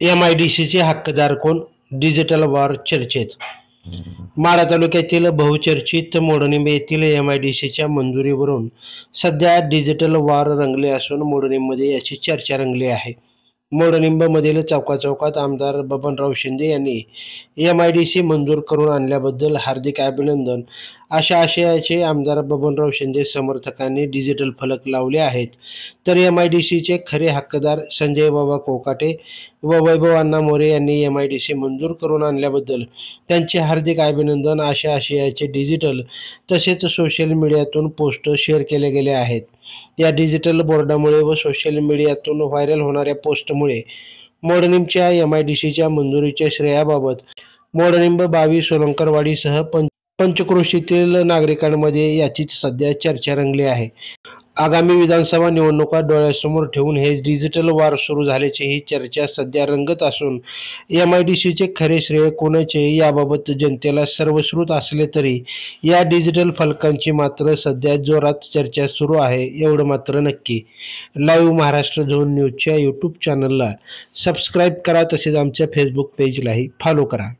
M I D सीचे हक्कदार कोण? डिजिटल वॉर चर्चेत माढा तालुक्यातील बहुचर्चित मोडणीम येथील एम आय डी सीच्या मंजुरीवरून सध्या डिजिटल वॉर रंगले असून मोडणीममध्ये याची चर्चा रंगली आहे. मोडनिंबमधील चौकाचौकात आमदार बबनराव शिंदे यांनी एम आय डी सी मंजूर करून आणल्याबद्दल हार्दिक अभिनंदन. अशा आशयाचे आमदार बबनराव शिंदे समर्थकांनी डिजिटल फलक लावले आहेत. तर एम आय डी सीचे खरे हक्कदार संजय बाबा कोकाटे व वैभव अण्णा मोरे यांनी एम आय डी सी मंजूर करून आणल्याबद्दल त्यांचे हार्दिक अभिनंदन. अशा आशयाचे डिजिटल तसेच सोशल मीडियातून पोस्ट शेअर केले गेले आहेत. या डिजिटल बोर्डामुळे व सोशल मीडियातून व्हायरल होणाऱ्या पोस्टमुळे मोडनिमच्या एम आय डी सीच्या मंजुरीच्या श्रेयाबाबत मोडनिंब बावी सोलंकरवाडीसह पंच पंचक्रोशीतील नागरिकांमध्ये याचीच सध्या चर्चा रंगली आहे. आगामी विधानसभा निवडणुका डोळ्यासमोर ठेवून हे डिजिटल वार सुरू झाल्याची ही चर्चा सध्या रंगत असून एम आय डी सीचे खरे श्रेय कोणाचे याबाबत जनतेला सर्वश्रुत असले तरी या डिजिटल फलकांची मात्र सध्या जोरात चर्चा सुरू आहे एवढं मात्र नक्की. लाईव्ह महाराष्ट्र झोन न्यूजच्या यूट्यूब चॅनलला सबस्क्राईब करा तसेच आमच्या फेसबुक पेजलाही फॉलो करा.